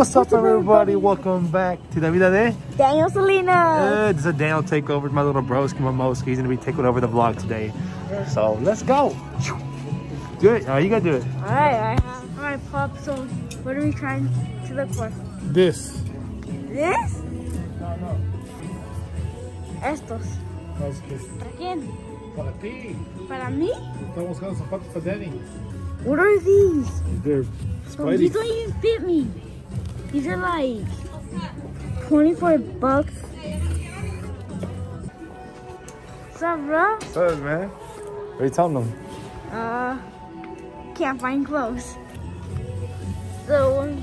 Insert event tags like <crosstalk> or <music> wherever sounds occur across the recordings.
What's up, everybody? Welcome back to the Vida de Daniel Salinas. Uh, this is a Daniel takeover. My little broski, my Moski. He's gonna be taking over the vlog today. So let's go. Do it. Oh, you gotta do it. All right, all right, all right, Pop. So, what are we trying to look for? This. This? No, no. Estos. ¿Para quién? Para ti. ¿Para mí? Estamos buscando zapatos para Danny. What are these? They're So these don't even fit me. These are like 24 bucks. What's up, bro? What's up, man? What are you telling them? Uh, can't find clothes. So,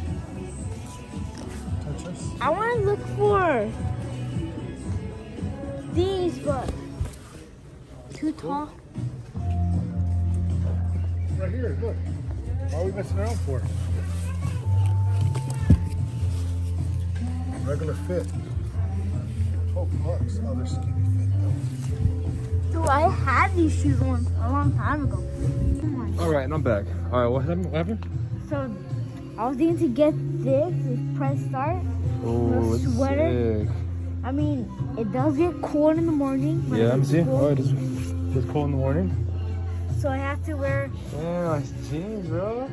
I want to look for these, but too tall. Right here, look. Why are we messing around for? Regular fit. 12 bucks. Oh, they're skinny fit though. So I had these shoes on a long time ago. All right, and I'm back. All right, what happened? What happened? So I was thinking to get this, this press start. Oh, it's sweater. I mean, it does get cold in the morning. Yeah, I I'm seeing. school, Oh, it is. It's cold in the morning. So I have to wear, Yeah, nice jeans, bro.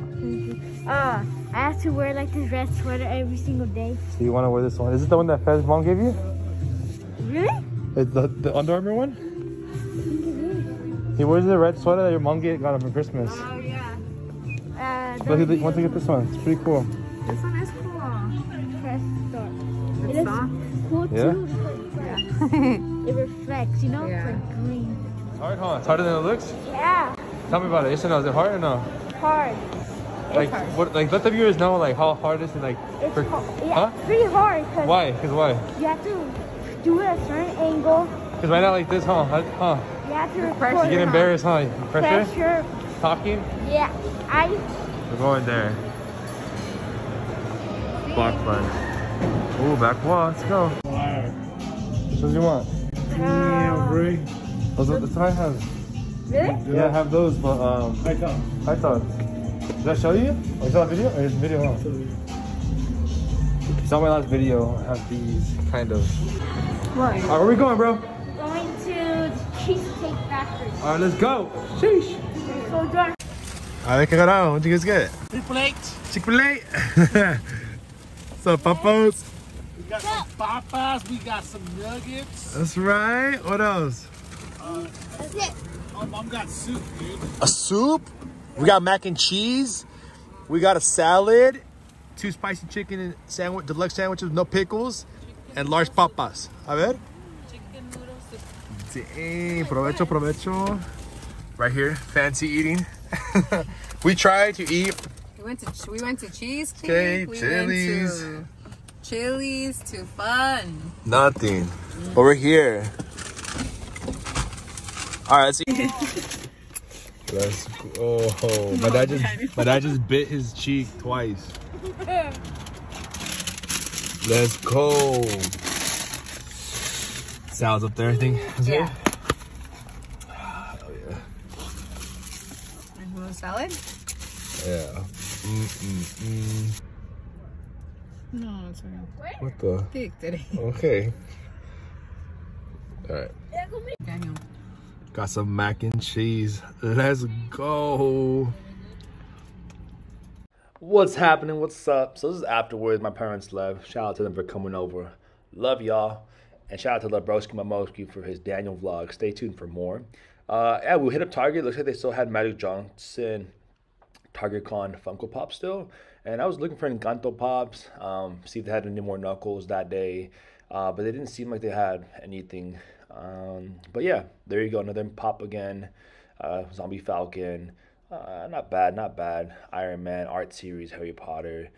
<laughs> uh, I have to wear like this red sweater every single day. So you want to wear this one? Is it the one that Fez mom gave you? Really? It's the the Under Armour one. He wears the red sweater that your mom gave, got him for Christmas. Oh yeah. Uh, But he the- wants to get this one. It's pretty cool. This one is cool. press start. It It's looks cool Yeah? too. Yeah. <laughs> it reflects, you know, Yeah. it's like green. It's hard, huh? It's harder than it looks. Yeah, Tell me about it. Yes or no? Is it hard or no? hard. Like what? Like let the viewers know like how hard it is. Like It's for, hard. Yeah, huh? it's pretty hard because Why? Cause why? you have to do it at a certain angle. Cause right now like this, huh? Huh? huh? You have to pressure. record You get embarrassed, huh? Pressure? pressure. Talking? Yeah, I We're going there. Block front. Ooh, back wall. Let's go. Which ones you want? um, Those are, that's what I have. Really. Yeah, I have those, but um. Python. Python. Did I show you? Oh, you saw that video? Or is it video? Huh? You saw my last video. I have these kind of. What? Alright, where we going, bro? Going to the Cheesecake Factory. Alright, let's go. Sheesh. So John, Alright, ¿qué carajo? What do you guys get? Triple eight. Chick-fil-A. What's <laughs> up, papos? We got some papas. We got some nuggets. That's right. What else? that's it. Oh, mom got soup, dude. a soup. We got mac and cheese. We got a salad, two spicy chicken and sandwich, deluxe sandwiches, no pickles, and large papas. A ver. Chicken noodle soup. Dang, provecho, provecho. Right here, fancy eating. <laughs> we tried to eat. We went to we went to cheesecake. Okay, we Chili's. went to Chili's to fun. Nothing. But we're here. All right, let's eat. Let's go. Oh, my dad just my dad just bit his cheek twice. Let's go. Sal's up there, I think. Is Yeah. it? Oh yeah. And you want salad? Yeah. Mm mm mm. No, it's okay. What the? Pig today. Okay. All right. Got some mac and cheese. Let's go. What's happening? What's up? So this is afterwards. My parents left. Shout out to them for coming over. Love y'all. And shout out to Lebroski Mamoski for his Daniel vlog. Stay tuned for more. Uh, yeah, we hit up Target. Looks like they still had Magic Johnson Target Con Funko Pop still. And I was looking for Encanto Pops. Um, see if they had any more Knuckles that day. Uh, but they didn't seem like they had anything. Um, but yeah, there you go. Another pop again. Uh, Zombie Falcon. Uh, not bad, not bad. Iron Man, art series, Harry Potter.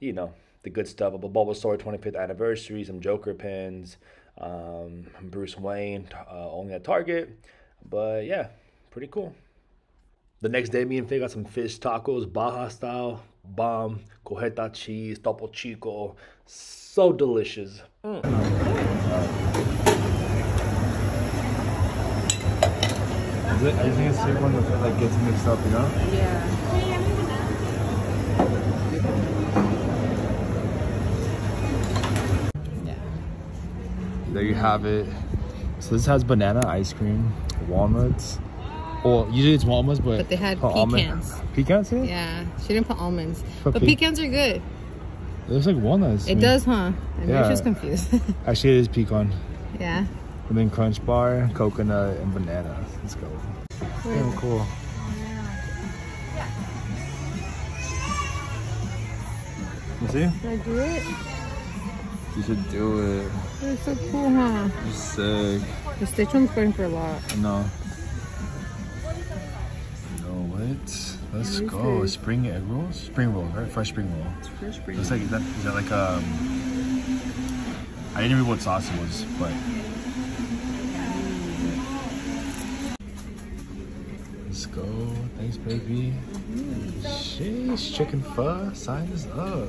You know, the good stuff. A Bulbasaur 25th anniversary, some Joker pins, um, Bruce Wayne, uh, only at Target. But yeah, pretty cool. The next day, me and Faye got some fish tacos, Baja style, bomb, cotija cheese, topo chico. So delicious. Is the, I think it's like like gets mixed up, you know? Yeah. There you have it. So this has banana ice cream, walnuts. Well, usually it's walnuts, but, but they had pecans. Almonds. Pecans? Eh? Yeah, she didn't put almonds, but, but pe pecans are good. It looks like walnuts. It I mean. does, huh? I yeah. I'm just confused. <laughs> Actually, it is pecan. Yeah. And then crunch bar, coconut, and banana. Let's go. Oh, cool. You see? Should I do it? You should do it. It's so cool, huh? You're sick. The Stitch one's going for a lot. No. No, what? Let's go. Spring egg rolls? Spring roll, right? Fresh spring roll. Fresh spring. Looks like, is that, is that like, um... I didn't read what sauce it was, but... go. Thanks, baby. Sheesh, chicken pho. Sign us up.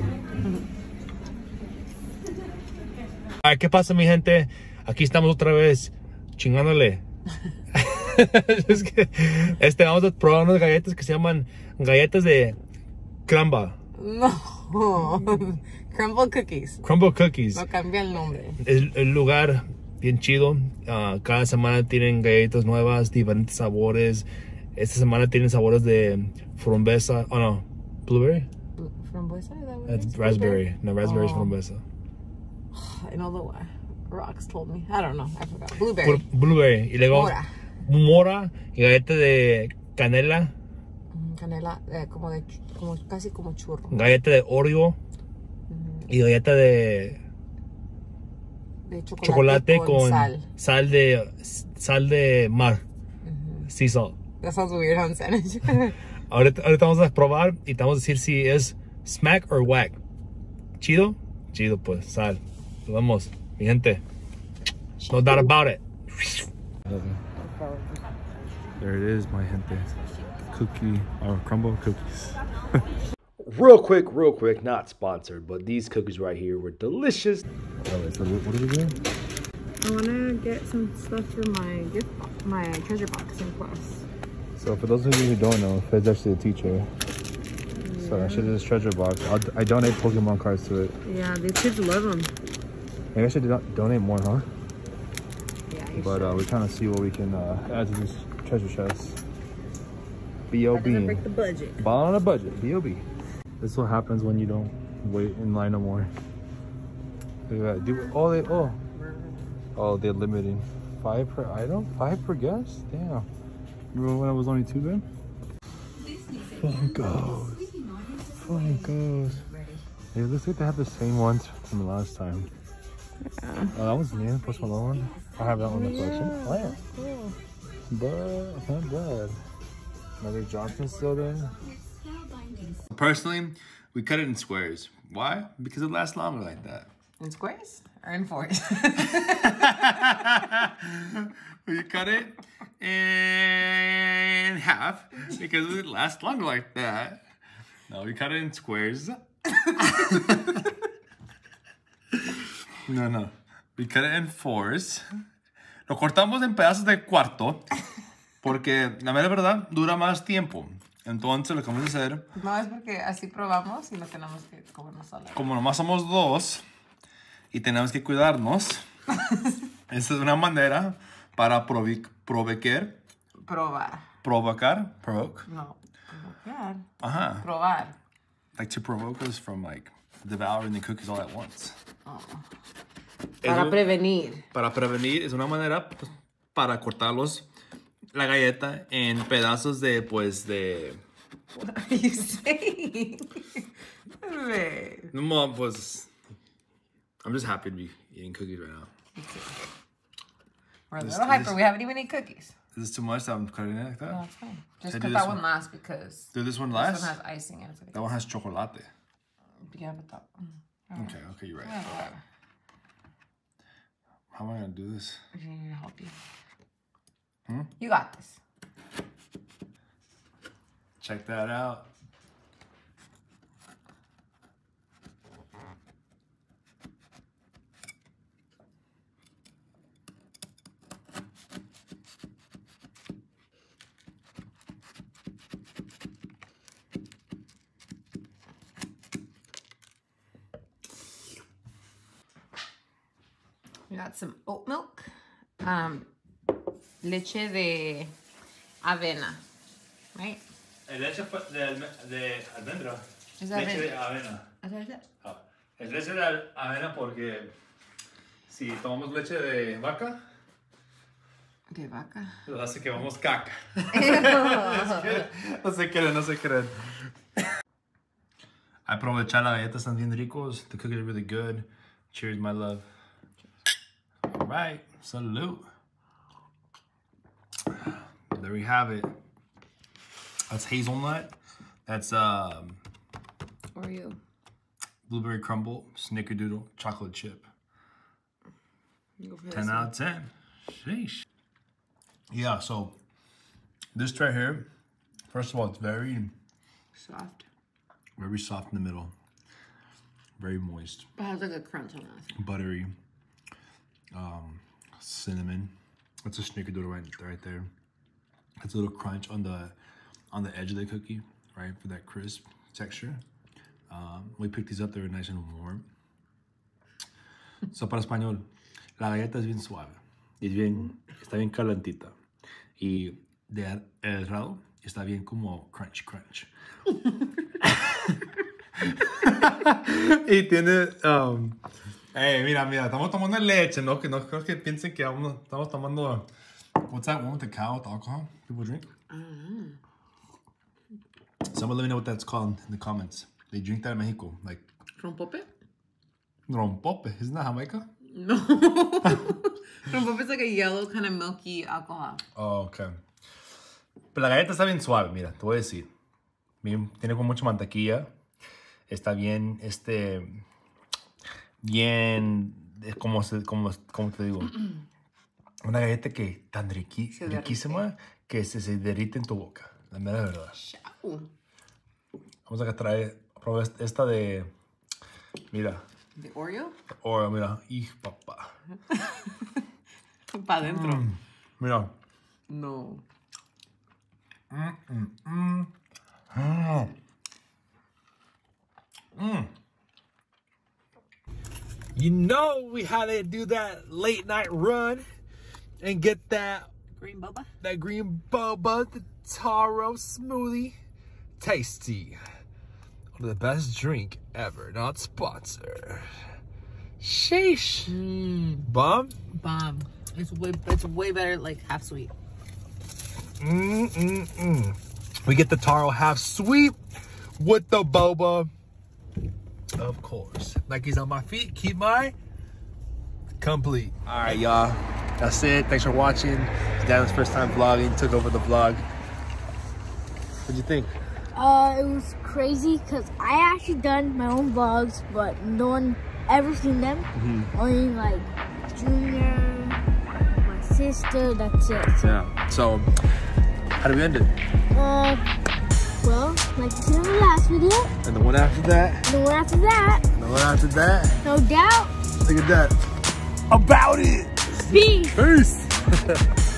Ay, ¿qué pasa, mi gente? Aquí estamos otra vez chingándole. <laughs> es que este, vamos a probar unas galletas que se llaman galletas de cramba. No. <laughs> Crumble cookies. Crumble cookies. No cambia el nombre. El, el lugar bien chido. Ah, cada semana tienen galletas nuevas, diferentes sabores. Esta semana tienen sabores de frambuesa. Oh no, blueberry. Frambuesa? That's raspberry. No, raspberry is Oh. frambuesa. <sighs> I know the one. Rocks told me. I don't know. I forgot. Blueberry. Blueberry. Y luego Mora. mora y galleta de canela. Mm, Canela, eh, como de, como, casi como churro. Galleta de Oreo. Y galleta de De chocolate, chocolate con, sal. sal de sal de mar. Sea salt. That sounds weird on Spanish. <laughs> Ahorita, ahorita vamos a probar y te vamos a decir si es smack or whack. ¿Chido? Chido, pues, sal. Nos vemos, mi gente. No doubt about it. There it is, my gente. Cookie or crumble cookies. <laughs> real quick, real quick, not sponsored, but these cookies right here were delicious. Oh, so what are we doing? I want to get some stuff for my gift, my treasure box in class. So for those of you who don't know, Fed's actually a teacher. So I should do this treasure box. I'll, I donate Pokemon cards to it. Yeah, these kids love them. Maybe I should do- donate more, huh? Yeah, you But uh, we're trying to see what we can uh, add to this treasure chest. B.O.B. break the budget. Ball on a budget. B.O.B. This is what happens when you don't wait in line no more. Look at that. Do, oh, they, oh. Oh, they're limiting. Five per item? Five per guest? Damn. Remember when I was only two then? Funkos. Funkos. Hey, it looks like they have the same ones from the last time. Oh, that one's new. Post Malone one. I have that one in the collection. Oh, yeah. But not bad. Another Johnson still there. Personally, we cut it in squares. Why? Because it lasts longer like that. In squares in fours? we cut it in half because it lasts longer like that. No, we cut it in squares. <laughs> no, no. We cut it in fours. Lo cortamos en pedazos de cuarto porque la mera verdad dura más tiempo. Entonces lo que vamos a hacer, no, es porque así probamos y no tenemos que comernos sola. como nomás somos dos y tenemos que cuidarnos, <laughs> esta es una manera para provi- provocar, Probar. provocar, provoke, No. Probar. ajá, Probar. like to provoke us from like devouring the cookies all at once. Para Eso- prevenir. para prevenir es una manera pues, para cortarlos la galleta en pedazos de pues de <laughs> What are you saying? <laughs> Pues I'm just happy to be eating cookies right now. We're a This- little hyper. this- We haven't even eaten cookies. Is this too much that I'm cutting it like that? No, it's fine. Just I cut that one one? last because Do this one this last? one has icing in it. that one has chocolate. Yeah, but that. mm, Okay, okay, you're right. yeah, whatever. How am I gonna do this? I need to help you. Hmm? You got this. Check that out. Got some oat milk, um, leche de avena, right? Leche de, de almendra. Is that Leche de avena. Is that it? Es leche de avena porque si tomamos leche de vaca, De vaca. nos hace que vamos caca. <laughs> no se creen, no se creen. Aprovechar las galletas están bien ricos. The cookies are really good. Cheers, my love. Right, salute. There we have it. That's hazelnut. That's um, Oreo. blueberry crumble, snickerdoodle, chocolate chip. You go for this 10 out of 10. Sheesh. Yeah, so this right here, first of all, it's very, Soft. very soft in the middle. Very moist, But has like a crunch on it. buttery, um, cinnamon. That's a snickerdoodle right, right there. It's a little crunch on the on the edge of the cookie, right, for that crisp texture. Um, we picked these up; they were nice and warm. So para español, la galleta es bien suave, es bien, está bien calentita, y de el lado está bien como crunch, crunch. <laughs> <laughs> y tiene, um, hey, mira, mira, estamos tomando leche, no que no creo que piensen que aún estamos tomando, what's that one with the cow with alcohol people drink? Someone let me know what that's called in the comments. They drink that in Mexico, like Rompope? rompope. Isn't that Jamaica? No. <laughs> Rompope is like a yellow kind of milky alcohol. Oh, okay. Pero la galleta está bien suave, mira, te voy a decir. Bien, tiene con mucha mantequilla. Está bien, este, bien, eh, como, se, como, como te digo, <clears throat> una galleta que tan riqui- riquísima que se, se derrite en tu boca. La mera verdad. Vamos a traer, probar esta- de, mira, The Oreo? Oreo, mira, y papá. <laughs> Pa' adentro. Mira. No. You know we had to do that late night run and get that Green boba? that green boba, the taro smoothie. Tasty. One of the best drink ever, not sponsor. Sheesh. Mm. Bomb? Bomb. It's way, it's way better like half sweet. Mm-mm-mm. We get the taro half sweet with the boba. Of course. Nike's on my feet. Keep my complete. All right, y'all. That's it. Thanks for watching. It's Dan's first time vlogging. Took over the vlog. What'd you think? Uh, it was crazy because I actually done my own vlogs, but no one ever seen them. Only like Junior, my sister. That's it. So, Yeah. So, how do we end it? uh, well, like you seen in the last video, And the one after that, and the one after that, and the one after that. no doubt. Look at that. About it. Peace. Peace. <laughs>